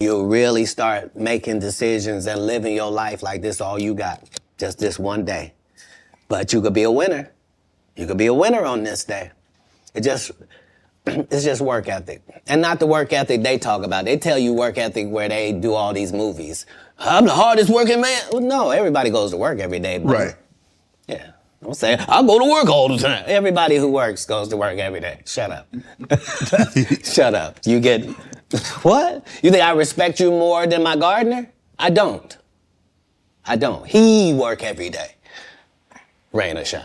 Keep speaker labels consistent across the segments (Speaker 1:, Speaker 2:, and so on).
Speaker 1: you'll really start making decisions and living your life like this all you got. Just this one day. But you could be a winner. You could be a winner on this day. It just it's just work ethic. And not the work ethic they talk about. They tell you work ethic where they do all these movies. I'm the hardest working man. Well, no, everybody goes to work every day. But
Speaker 2: Right.
Speaker 1: Yeah. I'm saying I go to work all the time. Everybody who works goes to work every day. Shut up. Shut up. You get, what? You think I respect you more than my gardener? I don't. I don't. He work every day. Rain or shine.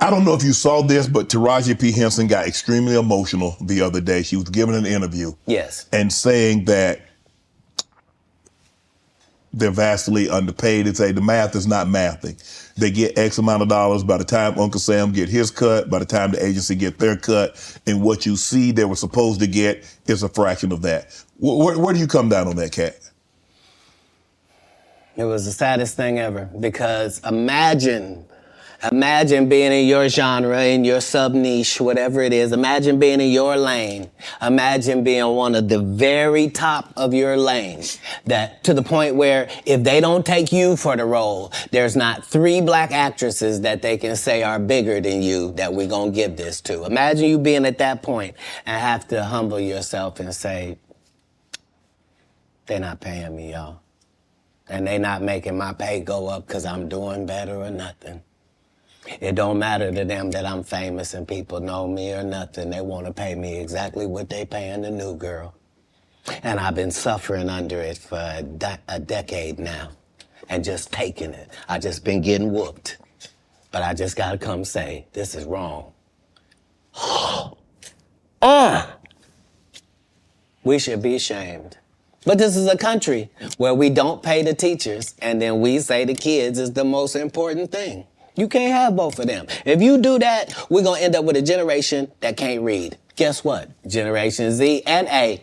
Speaker 2: I don't know if you saw this, but Taraji P. Henson got extremely emotional the other day. She was giving an interview
Speaker 1: Yes.
Speaker 2: and saying that they're vastly underpaid. They say the math is not mathing. They get X amount of dollars by the time Uncle Sam get his cut, by the time the agency get their cut, and what you see they were supposed to get is a fraction of that. Where, where, do you come down on that, Cat?
Speaker 1: It was the saddest thing ever because imagine, imagine being in your genre, in your sub niche, whatever it is. Imagine being in your lane. Imagine being one of the very top of your lane. That to the point where if they don't take you for the role, there's not three black actresses that they can say are bigger than you that we're gonna give this to. Imagine you being at that point and have to humble yourself and say, they're not paying me, y'all and they not making my pay go up because I'm doing better or nothing. It don't matter to them that I'm famous and people know me or nothing. They want to pay me exactly what they paying the new girl. And I've been suffering under it for a, de- a decade now and just taking it. I just been getting whooped. But I just gotta come say, this is wrong. uh, we should be ashamed. But this is a country where we don't pay the teachers and then we say the kids is the most important thing. You can't have both of them. If you do that, we're gonna end up with a generation that can't read. Guess what? Generation Z and A